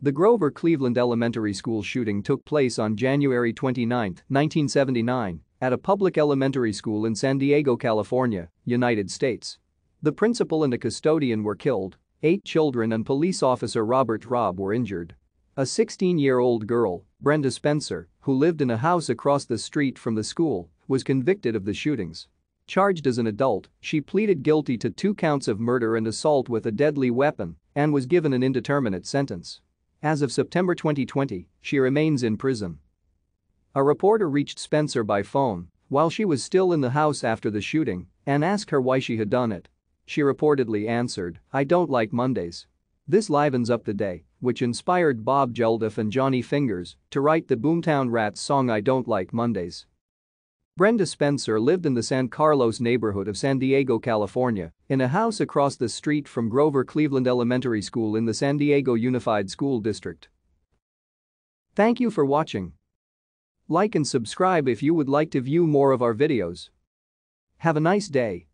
The Grover Cleveland Elementary School shooting took place on January 29, 1979, at a public elementary school in San Diego, California, United States. The principal and a custodian were killed, eight children and police officer Robert Robb were injured. A 16-year-old girl, Brenda Spencer, who lived in a house across the street from the school, was convicted of the shootings. Charged as an adult, she pleaded guilty to two counts of murder and assault with a deadly weapon and was given an indeterminate sentence. As of September 2020, she remains in prison. A reporter reached Spencer by phone while she was still in the house after the shooting and asked her why she had done it. She reportedly answered, I don't like Mondays. This livens up the day, which inspired Bob Geldof and Johnny Fingers to write the Boomtown Rats song I Don't Like Mondays. Brenda Spencer lived in the San Carlos neighborhood of San Diego, California, in a house across the street from Grover Cleveland Elementary School in the San Diego Unified School District. Thank you for watching. Like and subscribe if you would like to view more of our videos. Have a nice day.